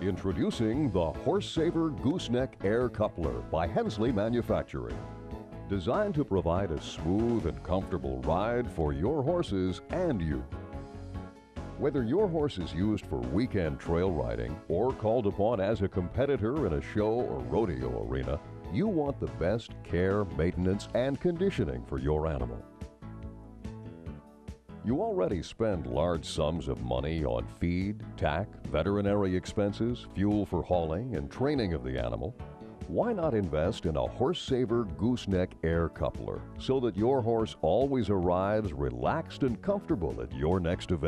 Introducing the Horse Saver Gooseneck Air Coupler by Hensley Manufacturing. Designed to provide a smooth and comfortable ride for your horses and you. Whether your horse is used for weekend trail riding or called upon as a competitor in a show or rodeo arena, you want the best care, maintenance, and conditioning for your animal. You already spend large sums of money on feed, tack, veterinary expenses, fuel for hauling, and training of the animal. Why not invest in a Horse Saver Gooseneck Air Coupler so that your horse always arrives relaxed and comfortable at your next event?